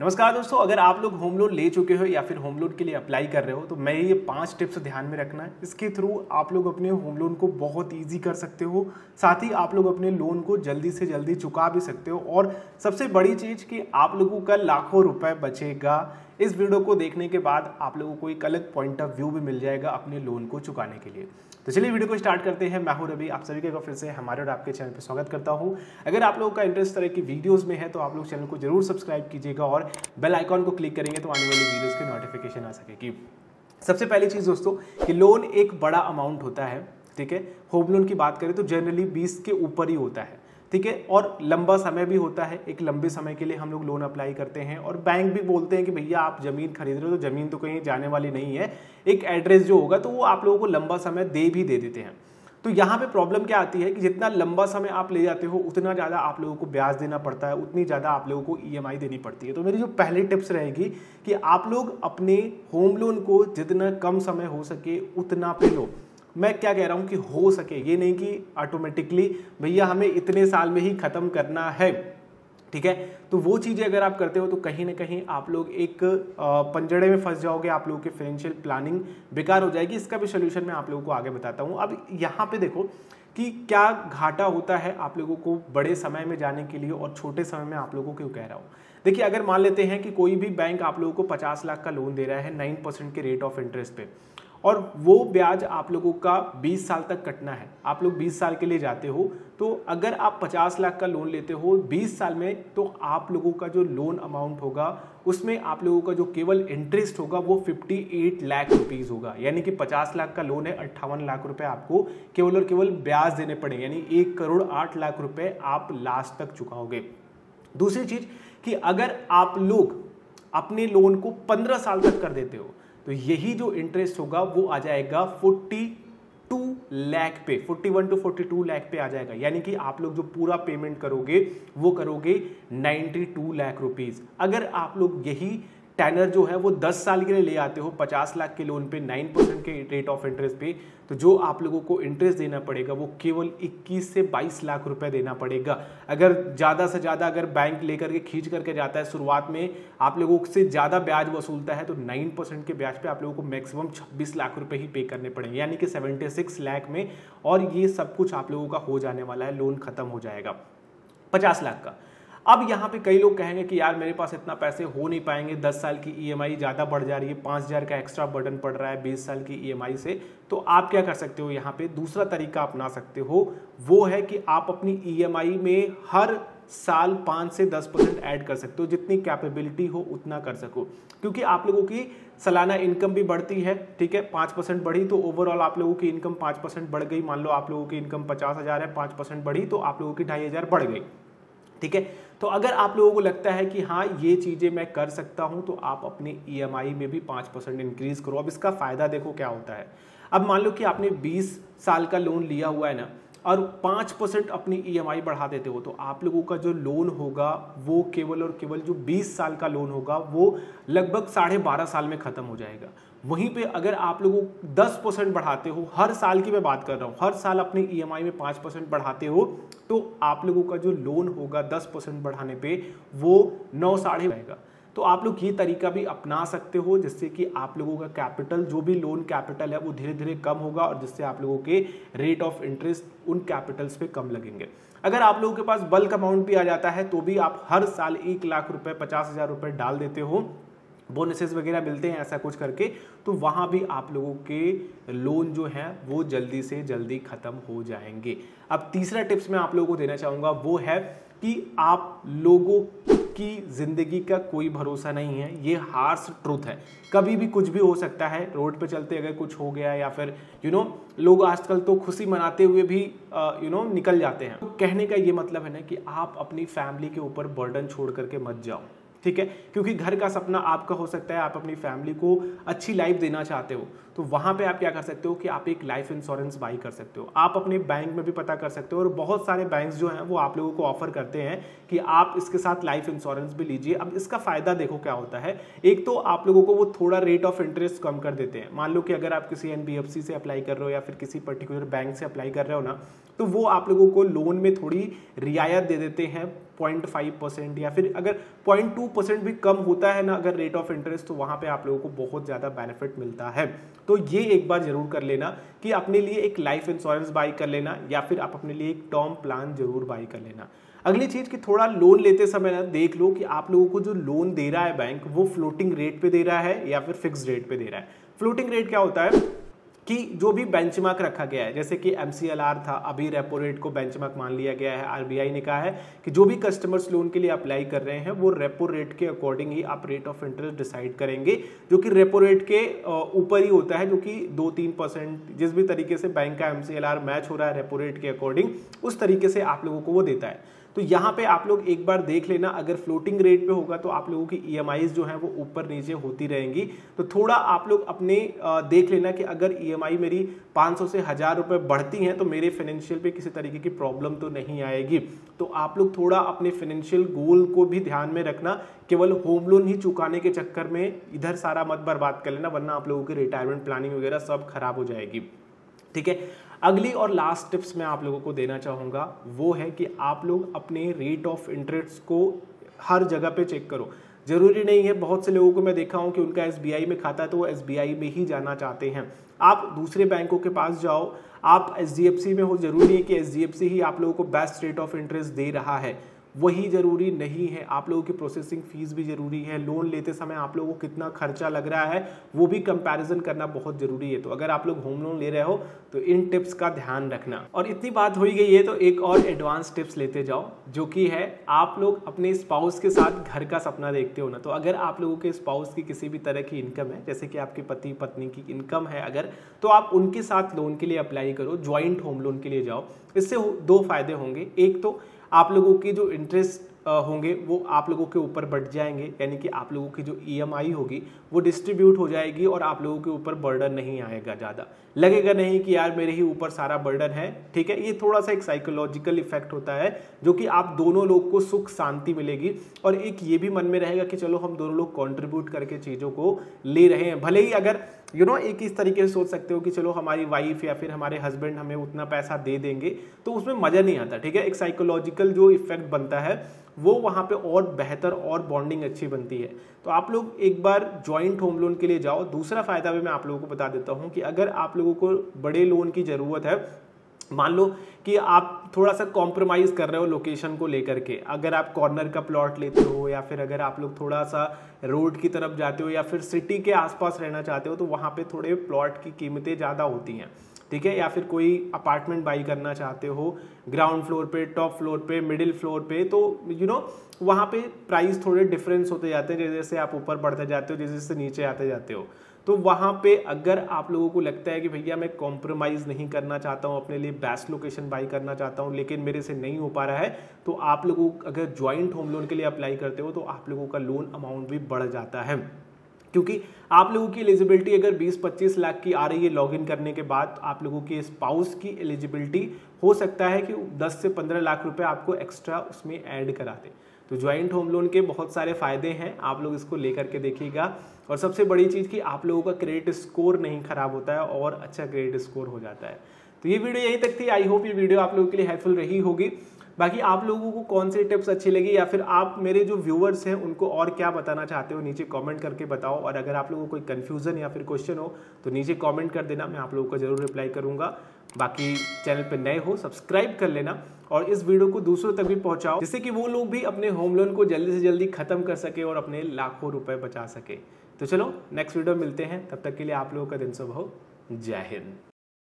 नमस्कार दोस्तों, अगर आप लोग होम लोन ले चुके हो या फिर होम लोन के लिए अप्लाई कर रहे हो तो मैं ये पाँच टिप्स ध्यान में रखना है। इसके थ्रू आप लोग अपने होम लोन को बहुत इजी कर सकते हो। साथ ही आप लोग अपने लोन को जल्दी से जल्दी चुका भी सकते हो। और सबसे बड़ी चीज़ कि आप लोगों का लाखों रुपए बचेगा। इस वीडियो को देखने के बाद आप लोगों को एक अलग पॉइंट ऑफ़ व्यू भी मिल जाएगा अपने लोन को चुकाने के लिए। तो चलिए वीडियो को स्टार्ट करते हैं। मैं हूँ रवि, आप सभी का फिर से हमारे और आपके चैनल पर स्वागत करता हूँ। अगर आप लोगों का इंटरेस्ट तरह की वीडियोस में है तो आप लोग चैनल को ज़रूर सब्सक्राइब कीजिएगा और बेल आइकॉन को क्लिक करेंगे तो आने वाली वीडियोस की नोटिफिकेशन आ सकेगी। सबसे पहली चीज़ दोस्तों, कि लोन एक बड़ा अमाउंट होता है, ठीक है? होम लोन की बात करें तो जनरली बीस के ऊपर ही होता है। ठीक है? और लंबा समय भी होता है, एक लंबे समय के लिए हम लोग लोन अप्लाई करते हैं और बैंक भी बोलते हैं कि भैया आप ज़मीन खरीद रहे हो तो ज़मीन तो कहीं जाने वाली नहीं है। एक एड्रेस जो होगा तो वो आप लोगों को लंबा समय दे भी दे देते हैं। तो यहाँ पे प्रॉब्लम क्या आती है कि जितना लंबा समय आप ले जाते हो, उतना ज़्यादा आप लोगों को ब्याज देना पड़ता है, उतनी ज़्यादा आप लोगों को ईएमआई देनी पड़ती है। तो मेरी जो पहली टिप्स रहेगी कि आप लोग अपने होम लोन को जितना कम समय हो सके उतना पे लो। मैं क्या कह रहा हूँ कि हो सके, ये नहीं कि ऑटोमेटिकली भैया हमें इतने साल में ही ख़त्म करना है, ठीक है? तो वो चीज़ें अगर आप करते हो तो कहीं ना कहीं आप लोग एक पंजड़े में फंस जाओगे, आप लोगों की फाइनेंशियल प्लानिंग बेकार हो जाएगी। इसका भी सोल्यूशन मैं आप लोगों को आगे बताता हूँ। अब यहाँ पे देखो कि क्या घाटा होता है आप लोगों को बड़े समय में जाने के लिए और छोटे समय में आप लोगों को क्यों कह रहा हूँ? देखिए, अगर मान लेते हैं कि कोई भी बैंक आप लोगों को पचास लाख का लोन दे रहा है नाइन परसेंट के रेट ऑफ़ इंटरेस्ट पे। और वो ब्याज आप लोगों का 20 साल तक कटना है। आप लोग 20 साल के लिए जाते हो तो अगर आप 50 लाख का लोन लेते हो 20 साल में तो आप लोगों का जो लोन अमाउंट होगा, उसमें आप लोगों का जो केवल इंटरेस्ट होगा, वो 58 लाख रुपीज़ होगा। यानी कि 50 लाख का लोन है, अट्ठावन लाख रुपए आपको केवल और केवल ब्याज देने पड़े यानी एक करोड़ आठ लाख रुपए आप लास्ट तक चुकाओगे। दूसरी चीज़ कि अगर आप लोग अपने लोन को पंद्रह साल तक कर देते हो तो यही जो इंटरेस्ट होगा वो आ जाएगा फोर्टी टू लैख पे 41 टू 42 लाख पे आ जाएगा। यानी कि आप लोग जो पूरा पेमेंट करोगे, वो करोगे 92 लाख रुपीस अगर आप लोग यही टैनर जो है वो 10 साल के लिए ले आते हो 50 लाख के लोन पे 9 परसेंट के रेट ऑफ़ इंटरेस्ट पे तो जो आप लोगों को इंटरेस्ट देना पड़ेगा, वो केवल 21 से 22 लाख रुपए देना पड़ेगा। अगर ज़्यादा से ज़्यादा अगर बैंक लेकर के खींच करके जाता है, शुरुआत में आप लोगों से ज़्यादा ब्याज वसूलता है तो 9 परसेंट के ब्याज पे आप लोगों को मैक्सिमम 26 लाख रुपए ही पे करने पड़ेंगे। यानी कि 76 लाख में और ये सब कुछ आप लोगों का हो जाने वाला है लोन खत्म हो जाएगा। पचास लाख का। अब यहाँ पे कई लोग कहेंगे कि यार मेरे पास इतना पैसे हो नहीं पाएँगे, दस साल की ई e ज़्यादा बढ़ जा रही है, पाँच हज़ार का एक्स्ट्रा बर्डन पड़ रहा है बीस साल की ई e से। तो आप क्या कर सकते हो यहाँ पे? दूसरा तरीका अपना सकते हो, वो है कि आप अपनी ई e में हर साल पाँच से दस परसेंट ऐड कर सकते हो, जितनी कैपेबिलिटी हो उतना कर सको। क्योंकि आप लोगों की सालाना इनकम भी बढ़ती है, ठीक है? पाँच परसेंट बढ़ी तो ओवरऑल आप लोगों की इनकम पाँच परसेंट बढ़ गई। मान लो आप लोगों की इनकम पचास हज़ार है, पाँच परसेंट बढ़ी तो आप लोगों की ढाई हज़ार बढ़ गई। ठीक है? तो अगर आप लोगों को लगता है कि हाँ ये चीज़ें मैं कर सकता हूँ तो आप अपने ई e में भी पाँच परसेंट इंक्रीज करो। अब इसका फ़ायदा देखो क्या होता है। अब मान लो कि आपने बीस साल का लोन लिया हुआ है ना और पाँच परसेंट अपनी ई e बढ़ा देते हो तो आप लोगों का जो लोन होगा, वो केवल और केवल जो बीस साल का लोन होगा, वो लगभग साढ़े बारह साल में ख़त्म हो जाएगा। वहीं पे अगर आप लोगों दस परसेंट बढ़ाते हो, हर साल की मैं बात कर रहा हूँ, हर साल अपने ई e में पाँच परसेंट बढ़ाते हो तो आप लोगों का जो लोन होगा दस परसेंट बढ़ाने पे, वो नौ साढ़े रहेगा तो आप लोग ये तरीका भी अपना सकते हो जिससे कि आप लोगों का कैपिटल, जो भी लोन कैपिटल है, वो धीरे धीरे कम होगा और जिससे आप लोगों के रेट ऑफ़ इंटरेस्ट उन कैपिटल्स पे कम लगेंगे। अगर आप लोगों के पास बल्क अमाउंट भी आ जाता है तो भी आप हर साल एक लाख रुपए, पचास हज़ार रुपए डाल देते हो। बोनसेस वगैरह मिलते हैं ऐसा कुछ करके तो वहाँ भी आप लोगों के लोन जो है, वो जल्दी से जल्दी ख़त्म हो जाएँगे। अब तीसरा टिप्स मैं आप लोगों को देना चाहूँगा, वो है कि आप लोगों की ज़िंदगी का कोई भरोसा नहीं है ये हार्स ट्रूथ है। कभी भी कुछ भी हो सकता है रोड पे चलते अगर कुछ हो गया या फिर यू you नो know, लोग आजकल तो खुशी मनाते हुए भी यू नो निकल जाते हैं। तो कहने का ये मतलब है ना कि आप अपनी फैमिली के ऊपर बर्डन छोड़ करके मत जाओ ठीक है? क्योंकि घर का सपना आपका हो सकता है आप अपनी फैमिली को अच्छी लाइफ देना चाहते हो। तो वहाँ पे आप क्या कर सकते हो कि आप एक लाइफ इंश्योरेंस बाई कर सकते हो। आप अपने बैंक में भी पता कर सकते हो और बहुत सारे बैंक जो हैं, वो आप लोगों को ऑफ़र करते हैं कि आप इसके साथ लाइफ इंश्योरेंस भी लीजिए। अब इसका फ़ायदा देखो क्या होता है। एक तो आप लोगों को वो थोड़ा रेट ऑफ़ इंटरेस्ट कम कर देते हैं। मान लो कि अगर आप किसी एनबीएफसी से अप्लाई कर रहे हो या फिर किसी पर्टिकुलर बैंक से अप्लाई कर रहे हो ना तो वो आप लोगों को लोन में थोड़ी रियायत दे देते हैं। पॉइंट फाइव परसेंट या फिर अगर पॉइंट टू परसेंट भी कम होता है ना, अगर रेट ऑफ़ इंटरेस्ट तो वहाँ पे आप लोगों को बहुत ज़्यादा बेनिफिट मिलता है। तो ये एक बार ज़रूर कर लेना कि अपने लिए एक लाइफ इंश्योरेंस बाई कर लेना या फिर आप अपने लिए एक टर्म प्लान ज़रूर बाई कर लेना। अगली चीज़ कि थोड़ा लोन लेते समय ना देख लो कि आप लोगों को जो लोन दे रहा है बैंक वो फ्लोटिंग रेट पे दे रहा है या फिर फिक्स रेट पे दे रहा है। फ्लोटिंग रेट क्या होता है? कि जो भी बेंचमार्क रखा गया है, जैसे कि एम था, अभी रेपो रेट को बेंचमार्क मान लिया गया है आरबीआई ने कहा है कि जो भी कस्टमर्स लोन के लिए अप्लाई कर रहे हैं, वो रेपो रेट के अकॉर्डिंग ही आप रेट ऑफ़ इंटरेस्ट डिसाइड करेंगे, जो कि रेपो रेट के ऊपर ही होता है, जो कि दो तीन परसेंट जिस भी तरीके से बैंक का एमसीएलआर मैच हो रहा है रेपो रेट के अकॉर्डिंग उस तरीके से आप लोगों को वो देता है। तो यहाँ पे आप लोग एक बार देख लेना, अगर फ्लोटिंग रेट पे होगा तो आप लोगों की ई जो है वो ऊपर नीचे होती रहेंगी। तो थोड़ा आप लोग अपने देख लेना कि अगर ईएमआई मेरी 500 से हज़ार रुपए बढ़ती हैं तो मेरे फाइनेंशियल पे किसी तरीके की प्रॉब्लम तो नहीं आएगी। तो आप लोग थोड़ा अपने फाइनेंशियल गोल को भी ध्यान में रखना। केवल होम लोन ही चुकाने के चक्कर में इधर सारा मत बर्बाद कर लेना, वरना आप लोगों की रिटायरमेंट प्लानिंग वगैरह सब खराब हो जाएगी। ठीक है? अगली और लास्ट टिप्स मैं आप लोगों को देना चाहूँगा, वो है कि आप लोग अपने रेट ऑफ़ इंटरेस्ट को हर जगह पे चेक करो। ज़रूरी नहीं है, बहुत से लोगों को मैं देखा हूँ कि उनका एसबीआई में खाता है तो वो एसबीआई में ही जाना चाहते हैं। आप दूसरे बैंकों के पास जाओ, आप एच में हो, ज़रूरी है कि एच ही आप लोगों को बेस्ट रेट ऑफ़ इंटरेस्ट दे रहा है। वही ज़रूरी नहीं है। आप लोगों की प्रोसेसिंग फ़ीस भी ज़रूरी है। लोन लेते समय आप लोगों को कितना खर्चा लग रहा है, वो भी कंपैरिजन करना बहुत ज़रूरी है। तो अगर आप लोग होम लोन ले रहे हो तो इन टिप्स का ध्यान रखना। और इतनी बात हो गई है तो एक और एडवांस टिप्स लेते जाओ, जो कि है, आप लोग अपने स्पाउस के साथ घर का सपना देखते हो ना तो अगर आप लोगों के स्पाउस की किसी भी तरह की इनकम है, जैसे कि आपके पति, पत्नी की इनकम है अगर तो आप उनके साथ लोन के लिए अप्लाई करो ज्वाइंट होम लोन के लिए जाओ। इससे दो फ़ायदे होंगे। एक तो आप लोगों के जो इंटरेस्ट होंगे, वो आप लोगों के ऊपर बढ़ जाएँगे, यानी कि आप लोगों की जो ईएमआई होगी, वो डिस्ट्रीब्यूट हो जाएगी और आप लोगों के ऊपर बर्डन नहीं आएगा ज़्यादा। लगेगा नहीं कि यार मेरे ही ऊपर सारा बर्डन है, ठीक है? ये थोड़ा सा एक साइकोलॉजिकल इफ़ेक्ट होता है, जो कि आप दोनों लोग को सुख, शांति मिलेगी। और एक ये भी मन में रहेगा कि चलो हम दोनों लोग कॉन्ट्रीब्यूट करके चीज़ों को ले रहे हैं। भले ही अगर यू you नो know, एक इस तरीके से सोच सकते हो कि चलो हमारी वाइफ या फिर हमारे हस्बैंड हमें उतना पैसा दे देंगे तो उसमें मज़ा नहीं आता ठीक है? एक साइकोलॉजिकल जो इफ़ेक्ट बनता है वो वहाँ पे और बेहतर और बॉन्डिंग अच्छी बनती है। तो आप लोग एक बार जॉइंट होम लोन के लिए जाओ। दूसरा फ़ायदा भी मैं आप लोगों को बता देता हूँ कि अगर आप लोगों को बड़े लोन की ज़रूरत है मान लो कि आप थोड़ा सा कॉम्प्रोमाइज़ कर रहे हो लोकेशन को लेकर के। अगर आप कॉर्नर का प्लॉट लेते हो या फिर अगर आप लोग थोड़ा सा रोड की तरफ़ जाते हो या फिर सिटी के आसपास रहना चाहते हो तो वहाँ पे थोड़े प्लॉट की कीमतें ज़्यादा होती हैं। ठीक है? या फिर कोई अपार्टमेंट बाई करना चाहते हो ग्राउंड फ्लोर पे टॉप फ्लोर पे मिडिल फ्लोर पे तो यू you नो know, वहाँ पे प्राइस थोड़े डिफरेंस होते जाते हैं जैसे आप ऊपर बढ़ते जाते हो जैसे नीचे आते जाते हो। तो वहाँ पे अगर आप लोगों को लगता है कि भैया मैं कॉम्प्रोमाइज़ नहीं करना चाहता हूँ, अपने लिए बेस्ट लोकेशन बाई करना चाहता हूँ, लेकिन मेरे से नहीं हो पा रहा है तो आप लोगों अगर ज्वाइंट होम लोन के लिए अप्लाई करते हो तो आप लोगों का लोन अमाउंट भी बढ़ जाता है। क्योंकि आप लोगों की एलिजिबिलिटी अगर 20-25 लाख की आ रही है लॉगिन करने के बाद, आप लोगों के स्पाउस की एलिजिबिलिटी हो सकता है कि 10 से 15 लाख रुपए आपको एक्स्ट्रा उसमें ऐड करा दे। तो ज्वाइंट होम लोन के बहुत सारे फ़ायदे हैं, आप लोग इसको लेकर के देखिएगा। और सबसे बड़ी चीज़ कि आप लोगों का क्रेडिट स्कोर नहीं खराब होता है और अच्छा क्रेडिट स्कोर हो जाता है। तो ये वीडियो यहीं तक थी। आई होप ये वीडियो आप लोगों के लिए हेल्पफुल रही होगी। बाकी आप लोगों को कौन सी टिप्स अच्छी लगी या फिर आप मेरे जो व्यूअर्स हैं, उनको और क्या बताना चाहते हो, नीचे कमेंट करके बताओ। और अगर आप लोगों को कोई कन्फ्यूज़न या फिर क्वेश्चन हो तो नीचे कमेंट कर देना। मैं आप लोगों को ज़रूर रिप्लाई करूँगा। बाकी चैनल पर नए हो सब्सक्राइब कर लेना। और इस वीडियो को दूसरों तक भी पहुंचाओ, जिससे कि वो लोग भी अपने होम लोन को जल्दी से जल्दी खत्म कर सके और अपने लाखों रुपए बचा सके। तो चलो नेक्स्ट वीडियो मिलते हैं। तब तक के लिए आप लोगों का दिन शुभ हो। जय हिंद।